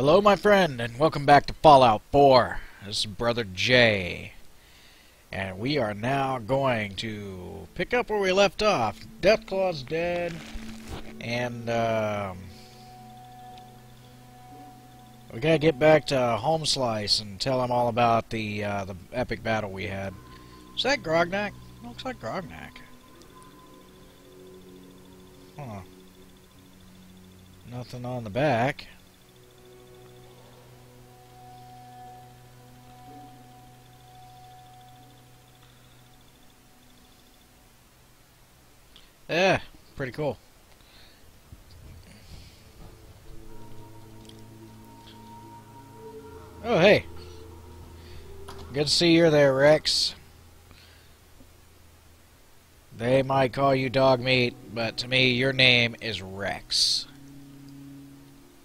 Hello, my friend, and welcome back to Fallout 4. This is Brother Jay. And we are now going to pick up where we left off. Deathclaw's dead, and um, we gotta get back to Homeslice and tell him all about the uh, the epic battle we had. Is that Grognak? Looks like Grognak. Huh. Nothing on the back. Yeah, pretty cool. Oh, hey. Good to see you there, Rex. They might call you Dogmeat, but to me, your name is Rex.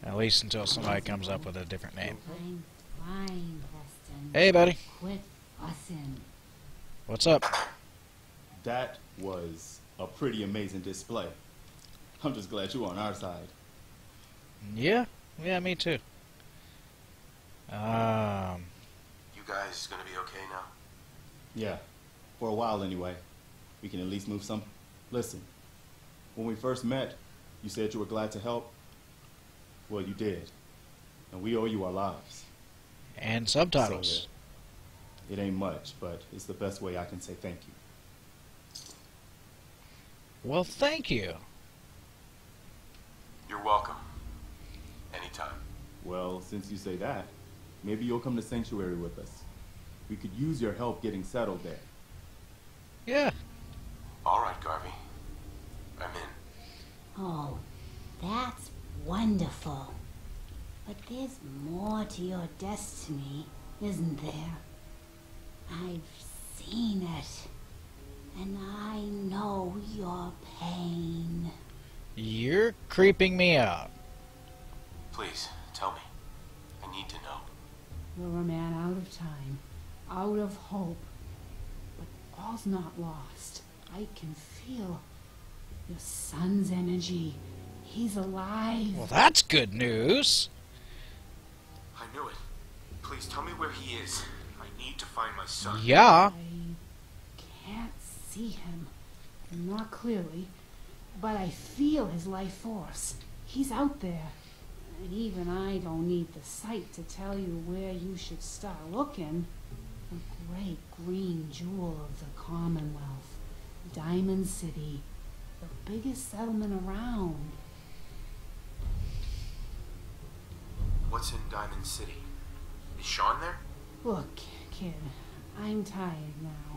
At least until somebody comes up with a different name. Fine, fine, Preston. Hey, buddy. What's up? That was a pretty amazing display. I'm just glad you're on our side. Yeah? Yeah, me too. Um, You guys gonna be okay now? Yeah, for a while anyway. We can at least move some. Listen, when we first met, you said you were glad to help. Well, you did. And we owe you our lives. and subtitles. So, it ain't much, but it's the best way I can say thank you. Well, thank you. You're welcome. Anytime. Well, since you say that, maybe you'll come to Sanctuary with us. We could use your help getting settled there. Yeah. All right, Garvey. I'm in. Oh, that's wonderful. But there's more to your destiny, isn't there? I've seen it. And I know your pain. You're creeping me out. Please, tell me. I need to know. You're a man out of time, out of hope. But all's not lost. I can feel your son's energy. He's alive. Well, that's good news. I knew it. Please tell me where he is. I need to find my son. Yeah. I can't see him, not clearly, but I feel his life force. He's out there. And even I don't need the sight to tell you where you should start looking. The great green jewel of the Commonwealth, Diamond City, the biggest settlement around. What's in Diamond City? Is Sean there? Look, kid, I'm tired now.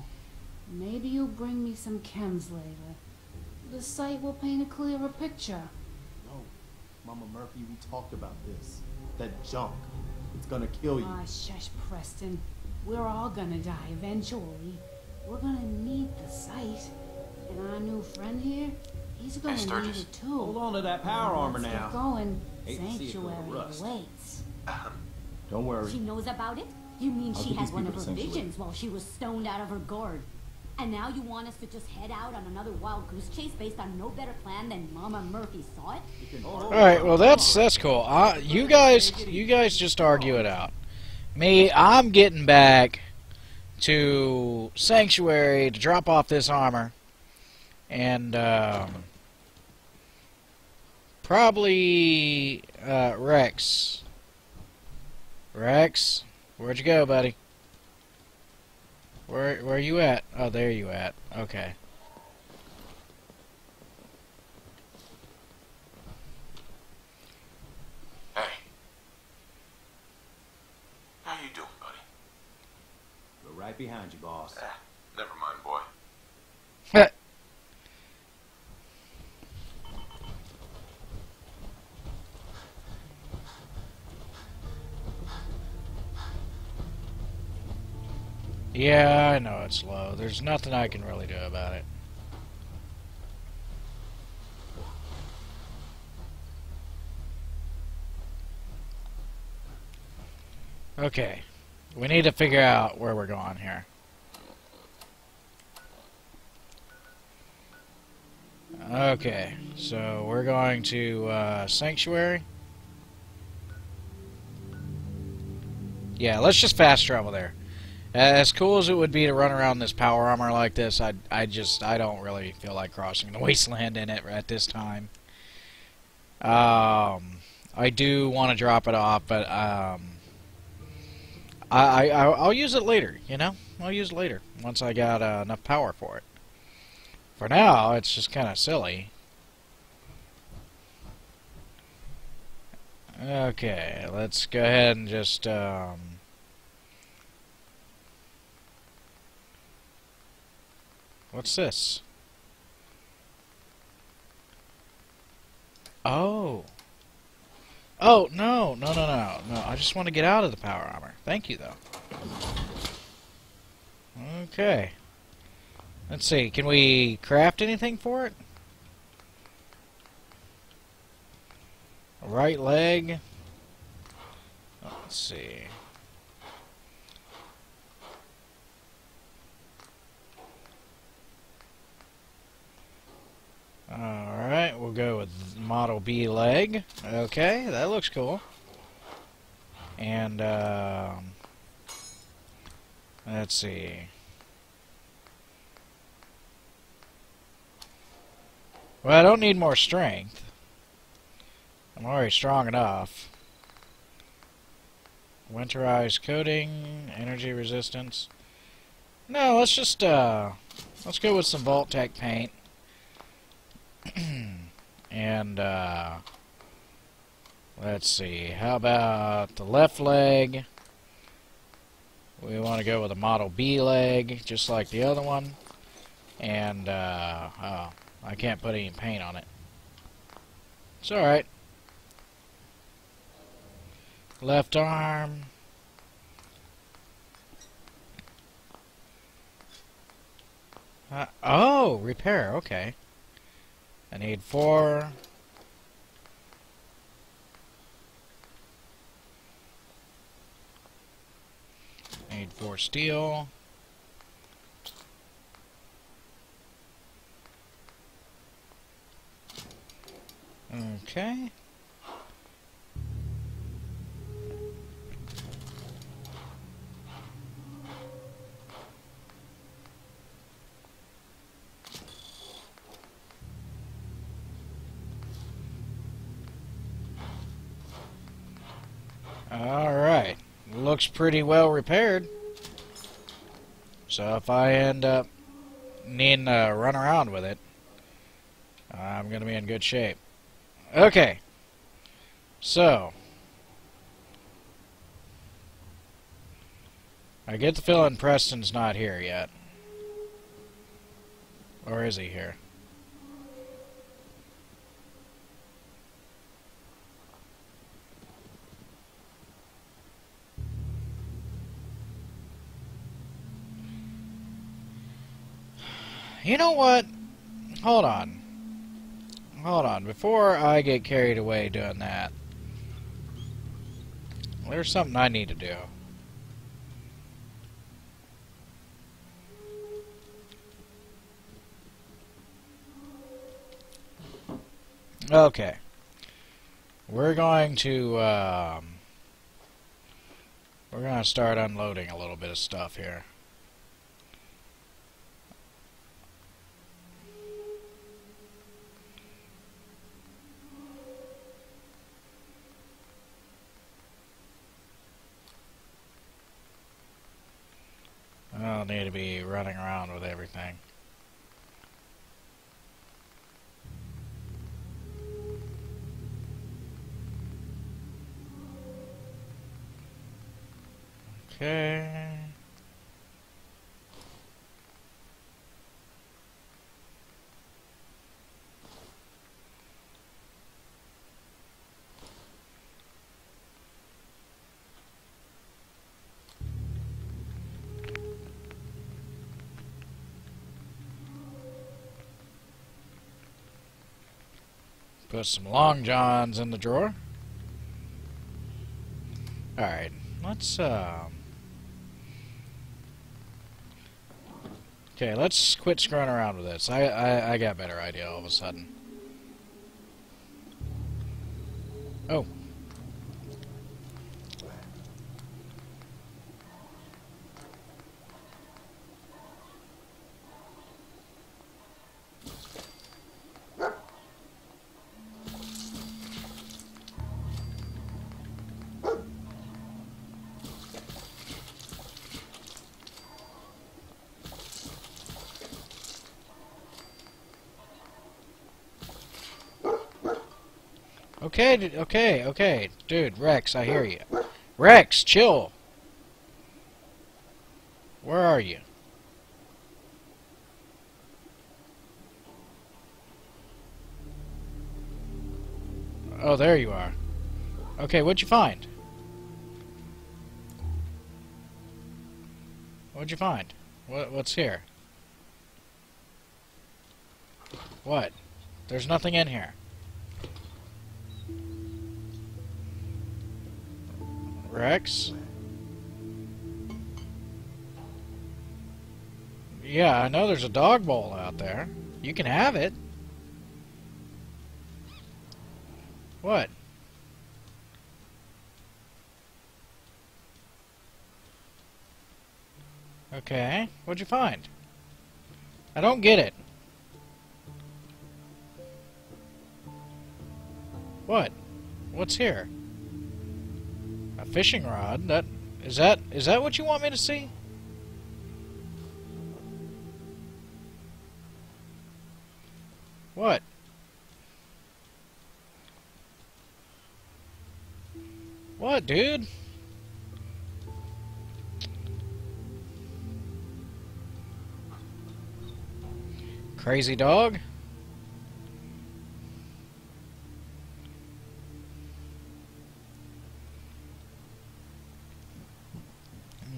Maybe you'll bring me some chems later. The sight will paint a clearer picture. No, Mama Murphy, we talked about this. That junk. It's gonna kill you. Ah, shush, Preston. We're all gonna die eventually. We're gonna need the sight. And our new friend here, he's gonna need Sturgis. it too. Hold on to that power armor now. Get going. Hate to see it go to Sanctuary rust. awaits. Don't worry. She knows about it? You mean I'll she get had one of her sanctuary. visions while she was stoned out of her gourd? And now you want us to just head out on another wild goose chase based on no better plan than Mama Murphy saw it? All right. Well, that's that's cool. Uh, you guys, you guys just argue it out. Me, I'm getting back to Sanctuary to drop off this armor, and um, probably uh, Rex. Rex, where'd you go, buddy? Where where are you at? Oh, there you at. Okay. Hey. How you doing, buddy? We're right behind you, boss. Eh, Yeah, I know it's low. There's nothing I can really do about it. Okay. We need to figure out where we're going here. Okay, so we're going to uh, Sanctuary. Yeah, let's just fast travel there. As cool as it would be to run around this power armor like this, I I just I don't really feel like crossing the wasteland in it at this time. Um, I do want to drop it off, but um, I, I I'll use it later. You know, I'll use it later once I got uh, enough power for it. For now, it's just kind of silly. Okay, let's go ahead and just um, What's this? Oh. Oh, no, no, no, no, no. I just want to get out of the power armor. Thank you, though. Okay. Let's see. Can we craft anything for it? Right leg. Let's see. Alright, we'll go with Model B leg. Okay, that looks cool. And, um, let's see. Well, I don't need more strength. I'm already strong enough. Winterized coating, energy resistance. No, let's just, uh, let's go with some Vault-Tec paint. and uh, let's see, how about the left leg? We want to go with a Model B leg, just like the other one. And, uh, oh, I can't put any paint on it. It's alright. Left arm. Uh, oh, repair, okay. I need four. I need four steel. Okay. Looks pretty well repaired. So if I end up needing to run around with it, I'm going to be in good shape. Okay. So. I get the feeling Preston's not here yet. Or is he here? You know what? Hold on. Hold on. Before I get carried away doing that, there's something I need to do. Okay. We're going to, um, we're going to start unloading a little bit of stuff here. I need to be running around with everything. Okay. Put some long johns in the drawer. Alright, let's, um... Okay, let's quit screwing around with this. I, I, I got a better idea all of a sudden. Okay, okay, okay. Dude, Rex, I hear you. Rex, chill. Where are you? Oh, there you are. Okay, what'd you find? What'd you find? What, what's here? What? There's nothing in here. Rex? Yeah, I know there's a dog bowl out there. You can have it. What? Okay, what'd you find? I don't get it. What? What's here? Fishing rod? That is that is that what you want me to see? What? What, dude? Crazy dog?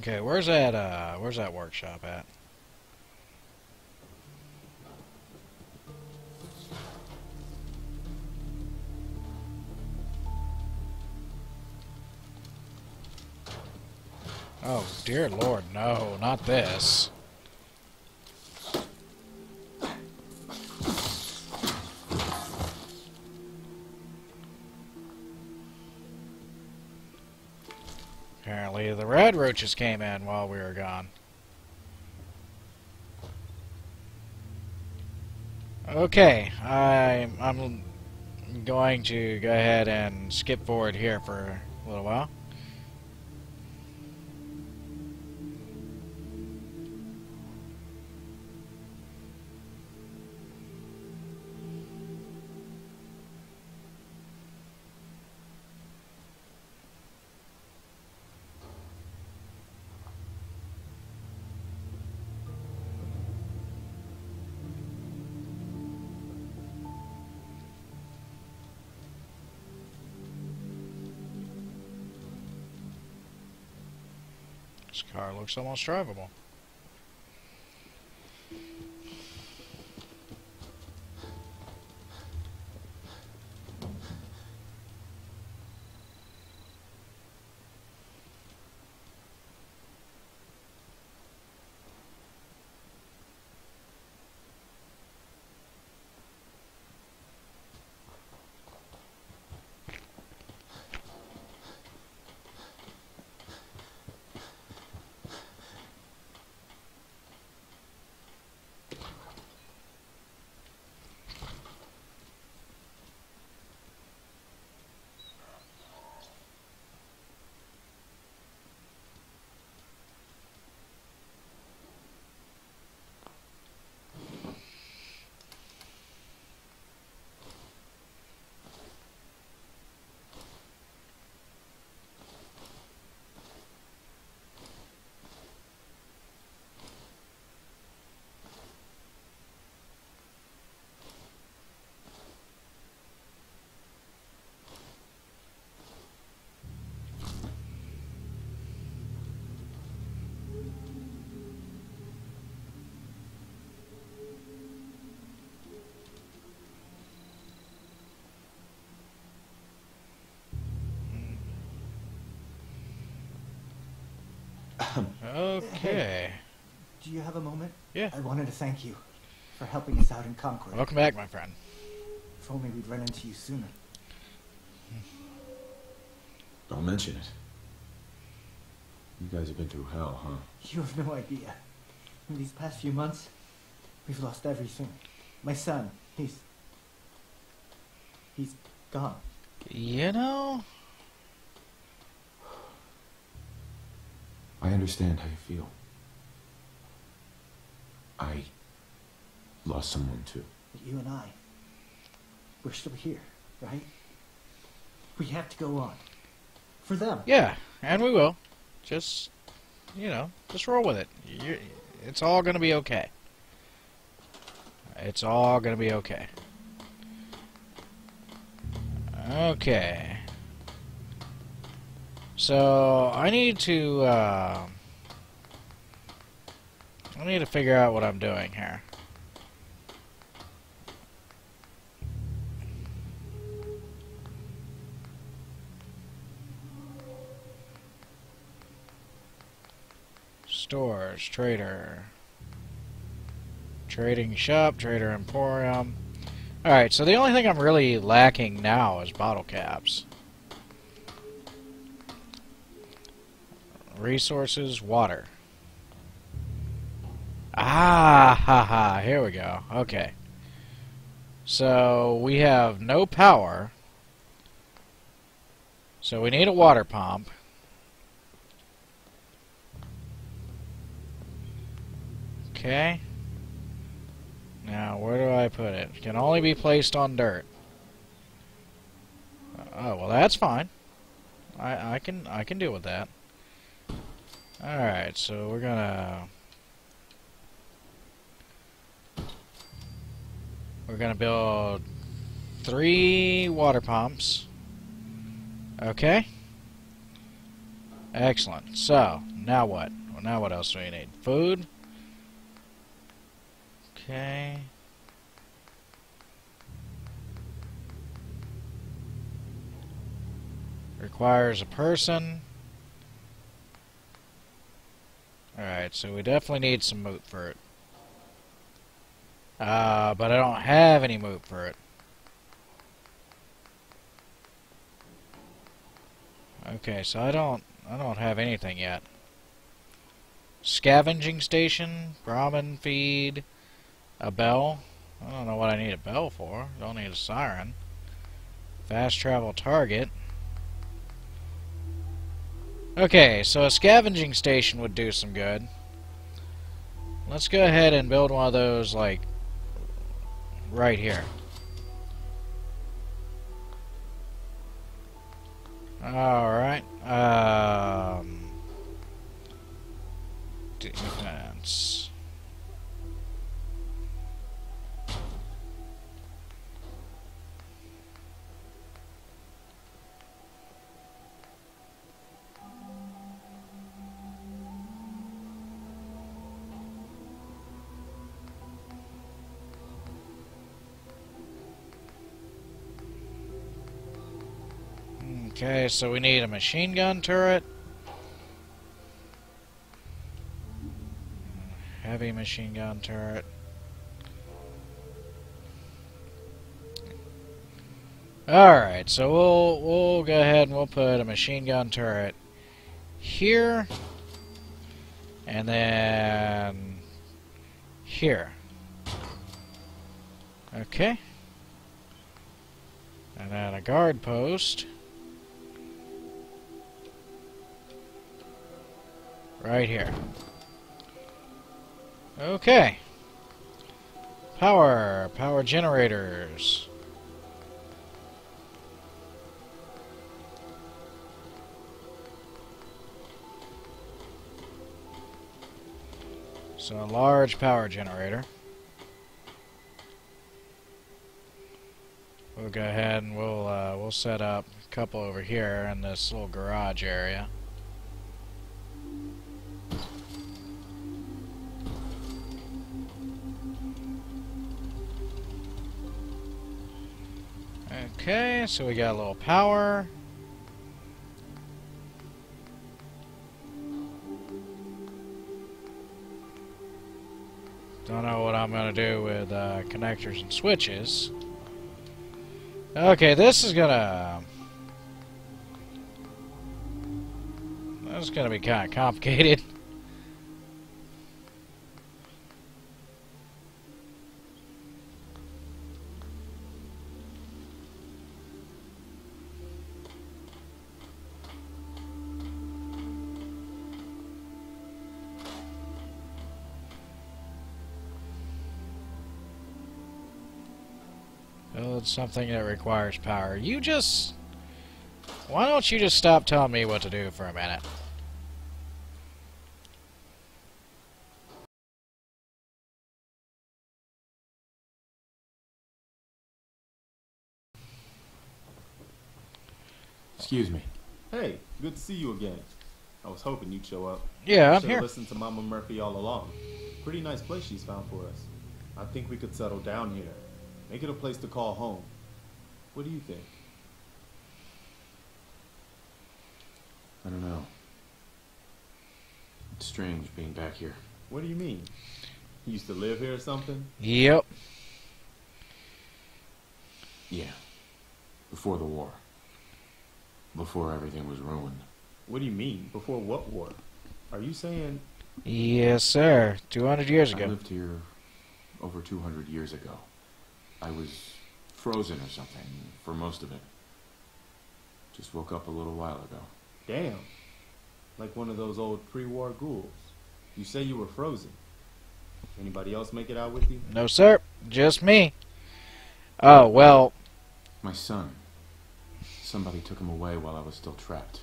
Okay, where's that uh where's that workshop at? Oh, dear lord, no, not this. Apparently the red roaches came in while we were gone. Okay, I'm, I'm going to go ahead and skip forward here for a little while. Looks almost drivable. Okay. Do you have a moment? Yeah. I wanted to thank you for helping us out in Concord. Welcome back, my friend. If only we'd run into you sooner. Don't mention it. You guys have been through hell, huh? You have no idea. In these past few months, we've lost everything. My son, he's. He's gone. You know, I understand how you feel. I lost someone too. But you and I, we're still here, right? We have to go on. For them. Yeah, and we will. Just, you know, just roll with it. you it's all going to be okay. It's all going to be okay. Okay. So, I need to, uh, I need to figure out what I'm doing here. Stores, trader. Trading shop, trader emporium. Alright, so the only thing I'm really lacking now is bottle caps. Resources, water. Ah, ha, ha, here we go. Okay. So, we have no power. So we need a water pump. Okay. Now, where do I put it? It Can only be placed on dirt. Oh, well that's fine. I I can I can deal with that. Alright, so we're gonna We're gonna build three water pumps. Okay. Excellent. So, now what? Well, now what else do we need? Food? Okay. Requires a person. Alright, so we definitely need some mutfruit. Uh, but I don't have any mutfruit. Okay, so I don't I don't have anything yet. Scavenging station, Brahmin feed, a bell. I don't know what I need a bell for. Don't need a siren. Fast travel target. Okay, so a scavenging station would do some good. Let's go ahead and build one of those, like, right here. Alright. Um, defense. Okay, so we need a machine gun turret. Heavy machine gun turret. Alright, so we'll we'll go ahead and we'll put a machine gun turret here and then here. Okay. And then a guard post. Right here. Okay. Power. Power generators. So a large power generator. We'll go ahead and we'll uh, we'll set up a couple over here in this little garage area. So we got a little power. Don't know what I'm going to do with uh, connectors and switches. Okay, this is going to... This is going to be kind of complicated. Build something that requires power. You just... Why don't you just stop telling me what to do for a minute? Excuse me. Hey, good to see you again. I was hoping you'd show up. Yeah, I'm here. listened to Mama Murphy all along. Pretty nice place she's found for us. I think we could settle down here. Make it a place to call home. What do you think? I don't know. It's strange being back here. What do you mean? You used to live here or something? Yep. Yeah. Before the war. Before everything was ruined. What do you mean? Before what war? Are you saying Yes, sir. 200 years ago. I lived here over 200 years ago. I was frozen or something for most of it. Just woke up a little while ago. Damn. Like one of those old pre-war ghouls. You say you were frozen. Anybody else make it out with you? No, sir. Just me. Oh, well, My son. Somebody took him away while I was still trapped.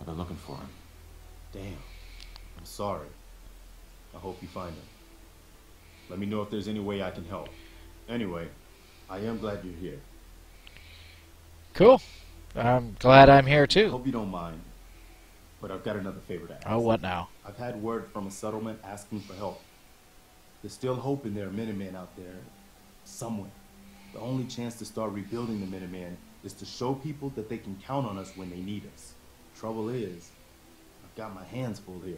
I've been looking for him. Damn. I'm sorry. I hope you find him. Let me know if there's any way I can help. Anyway, I am glad you're here. cool. I'm glad I'm here too. hope you don't mind. But I've got another favor to ask. Oh, what now? I've had word from a settlement asking for help. There's still hope in there are Minutemen out there. Somewhere. The only chance to start rebuilding the Minutemen is to show people that they can count on us when they need us. Trouble is, I've got my hands full here.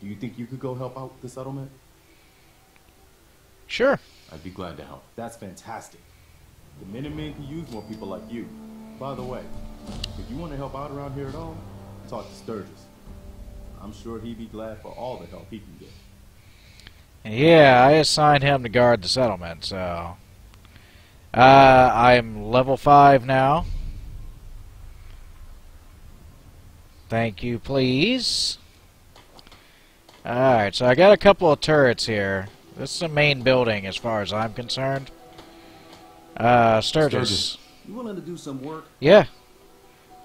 Do you think you could go help out the settlement? Sure. I'd be glad to help. That's fantastic. The Minutemen can use more people like you. By the way, if you want to help out around here at all, talk to Sturgis. I'm sure he'd be glad for all the help he can get. Yeah, I assigned him to guard the settlement, so. Uh, I'm level 5 now. Thank you, please. Alright, so I got a couple of turrets here. This is the main building as far as I'm concerned. Uh, Sturgis. Sturgis. You willing to do some work? Yeah.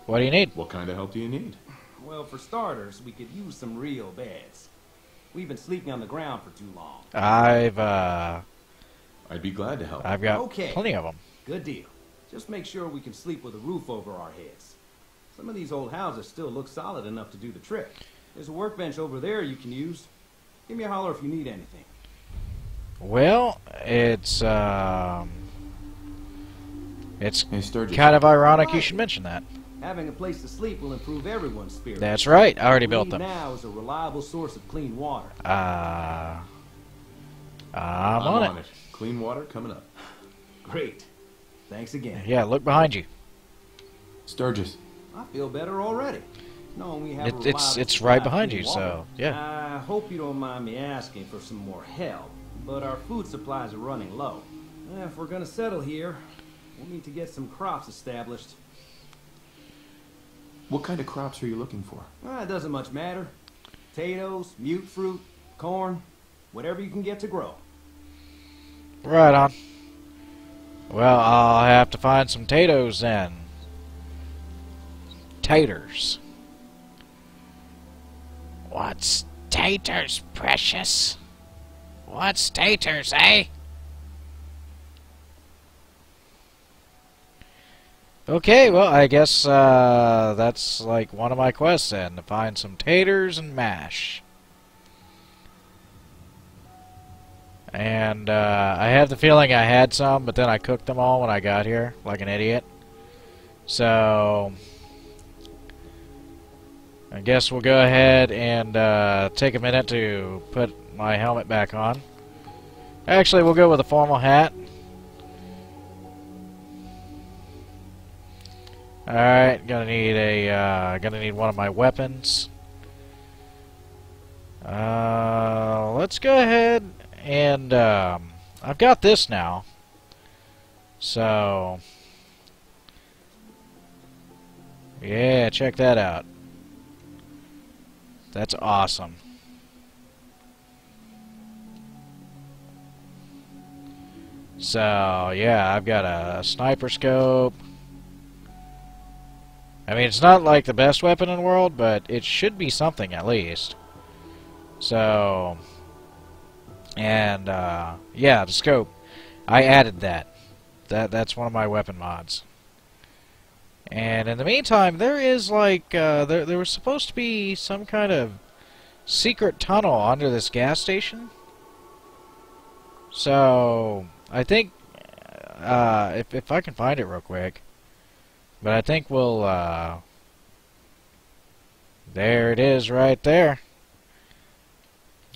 What do you need? What kind of help do you need? Well, for starters, we could use some real beds. We've been sleeping on the ground for too long. I've, uh, I'd be glad to help. I've got Okay. plenty of them. Good deal. Just make sure we can sleep with a roof over our heads. Some of these old houses still look solid enough to do the trick. There's a workbench over there you can use. Give me a holler if you need anything. Well, it's, um, it's Hey, kind of ironic you should mention that. Having a place to sleep will improve everyone's spirit. That's right. I already What built them. now is a reliable source of clean water. Uh, I'm, on, it. Clean water coming up. Great. Thanks again. Yeah, look behind you. Sturgis. I feel better already. Knowing we have It- a it's it's right behind you, water. so yeah. I hope you don't mind me asking for some more help, but our food supplies are running low. Eh, If we're gonna settle here, we'll need to get some crops established. What kind of crops are you looking for? Ah, it doesn't much matter. Potatoes, mutfruit, corn, whatever you can get to grow. Right on. Well, I'll have to find some potatoes then. Taters. What's taters, precious? What's taters, eh? Okay, well, I guess uh, that's like one of my quests then, to find some taters and mash. And uh, I have the feeling I had some, but then I cooked them all when I got here, like an idiot. So I guess we'll go ahead and uh, take a minute to put my helmet back on. Actually, we'll go with a formal hat. Alright, gonna need a, uh, gonna need one of my weapons. Uh, let's go ahead and, um, I've got this now. So, yeah, check that out. That's awesome. So, yeah, I've got a sniper scope. I mean, it's not like the best weapon in the world, but it should be something at least. So, and uh, yeah, the scope. I added that. That that's one of my weapon mods. And in the meantime, there is like uh, there there was supposed to be some kind of secret tunnel under this gas station. So I think uh, if if I can find it real quick, but I think we'll. Uh, there it is, right there.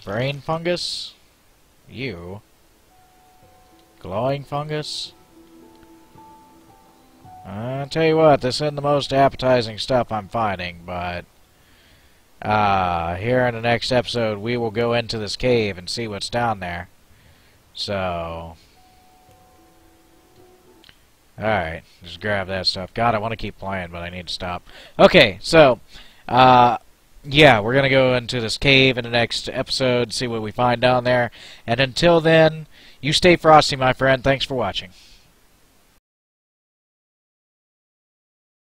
Brain fungus. You. Glowing fungus. I'll tell you what, this isn't the most appetizing stuff I'm finding, but uh, here in the next episode we will go into this cave and see what's down there. So, alright, just grab that stuff. God, I want to keep playing, but I need to stop. Okay, so, uh, yeah, we're going to go into this cave in the next episode, see what we find down there. And until then, you stay frosty, my friend. Thanks for watching.